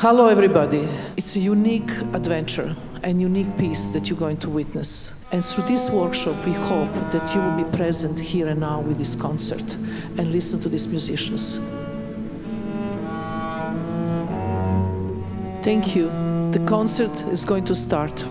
Hello, everybody. It's a unique adventure and unique piece that you're going to witness. And through this workshop, we hope that you will be present here and now with this concert and listen to these musicians. Thank you. The concert is going to start.